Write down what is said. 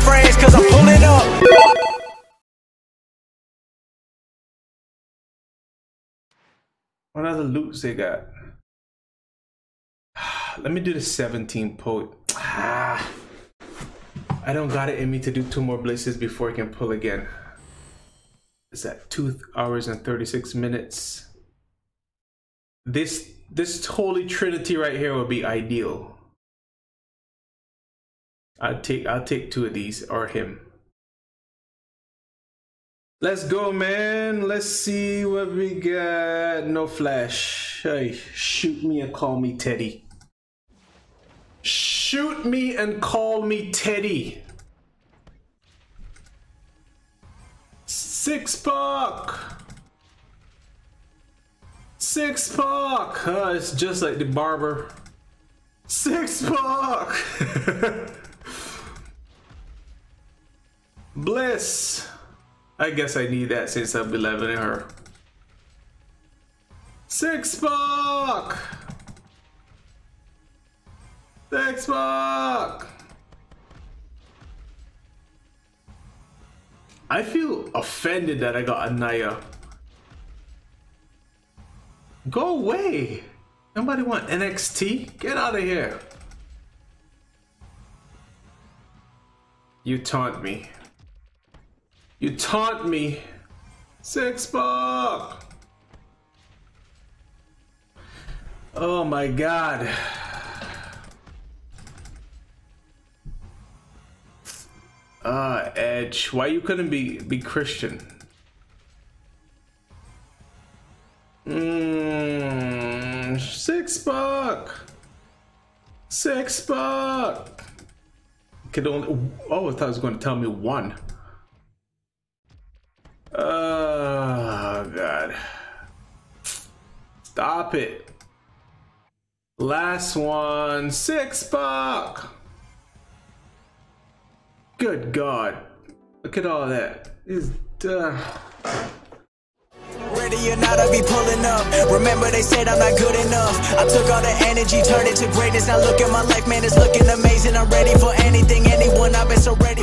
friends, cause I'm pulling up. What other loots they got? Let me do the 17 poet. Ah, I don't got it in me to do two more blazes before I can pull again. Is that two hours and 36 minutes? This this holy trinity right here would be ideal. I'll take I'll take two of these or him. Let's go, man. Let's see what we got. No flash. Hey, shoot me and call me Teddy. Shoot me and call me Teddy. Six buck. Six buck. Uh, it's just like the barber. Six buck. Bliss. I guess I need that since I'm 11 in her. Six buck. Six buck. I feel offended that I got Anaya. Go away. Nobody want NXT? Get out of here. You taunt me. You taunt me. Six buck. Oh my god. Ah, Edge. Why you couldn't be be Christian? Mmm. Six buck. Six buck. Could only. Oh, I thought it was going to tell me one. Oh, God. Stop it. Last one. Six buck. Good God. Look at all that. Is uh... Ready or not, I be pulling up. Remember, they said I'm not good enough. I took all the energy, turned it to greatness. Now look at my life, man, it's looking amazing. I'm ready for anything, anyone. I've been so ready.